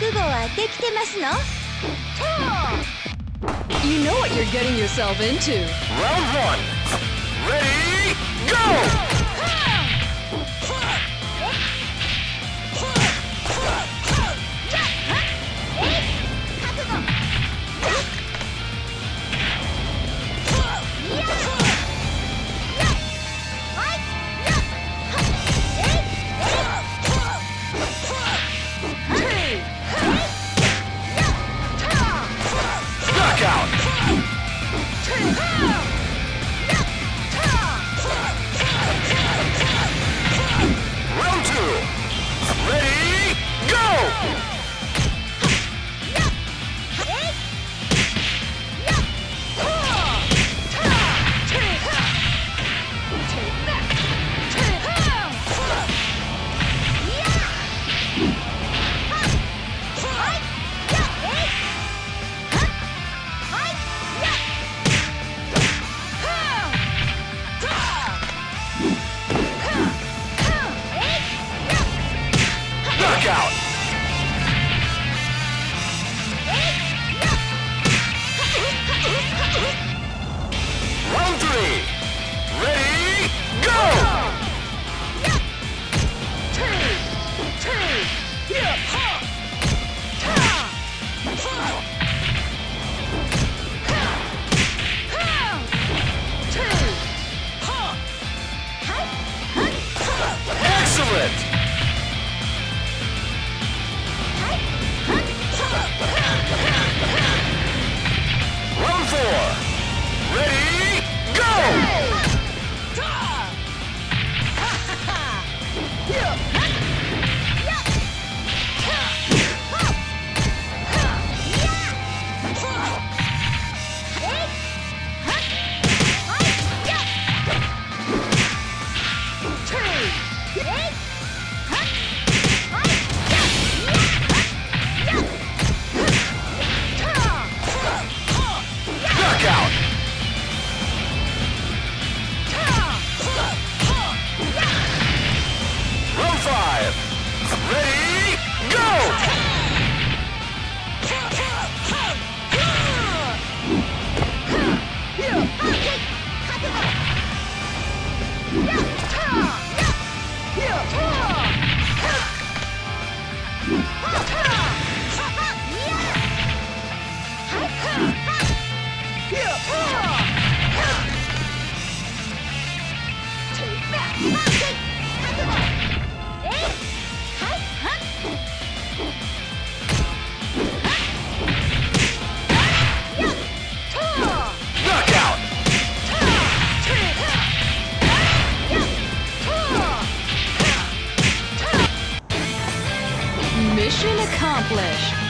覚悟はできてますの You know what you're getting yourself into. Round one. Ready, go! Excellent! Accomplished.